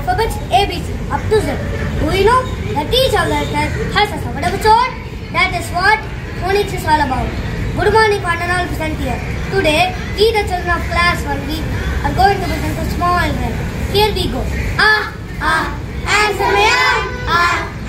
alphabets ABC up to Z. Do you know that each of the letters has a sword? That is what phonics is all about. Good morning, Pandanal present here. Today, we the children of class 1B are going to present a small rhyme. Here we go. Ah, ah, and some ah, ah.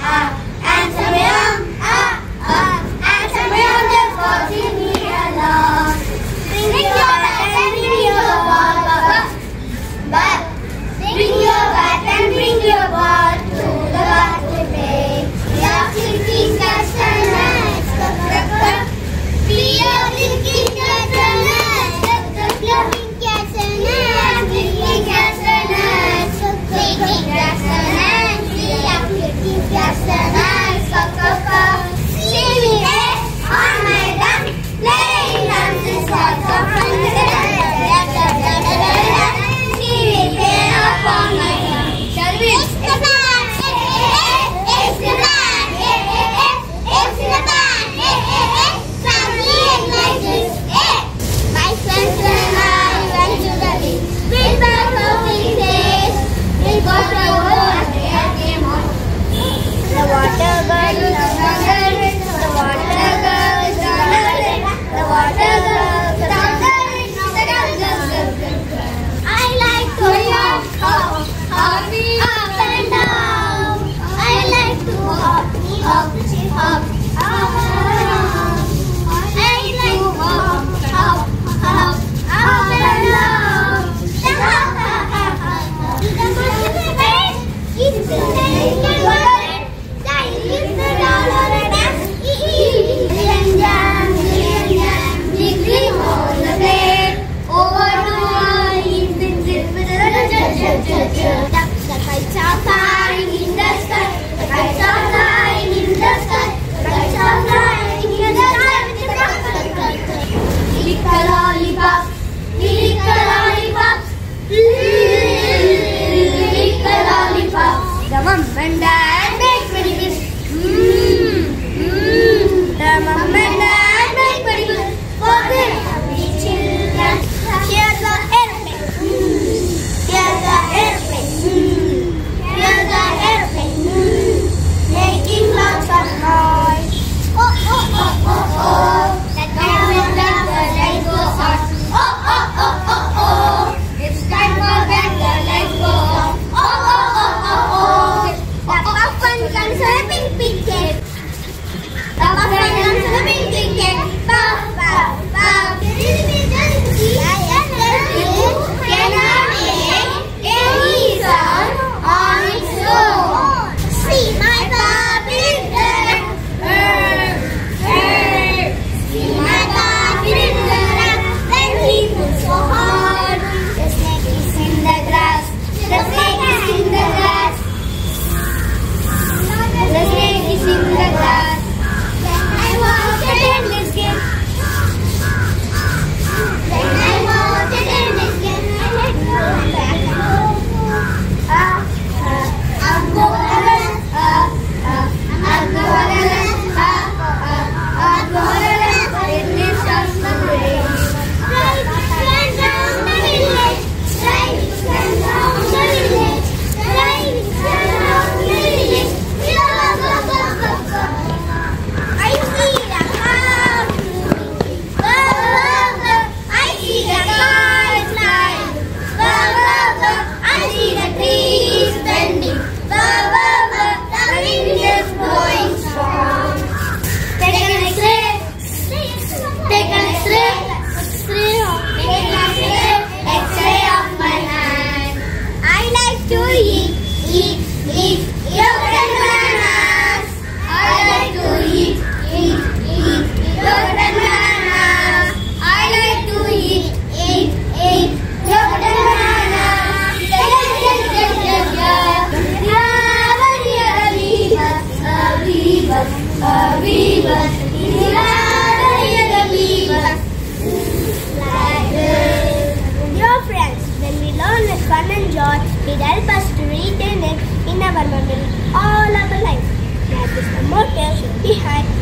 It helps us to retain it in our memory all our life. That is the motive behind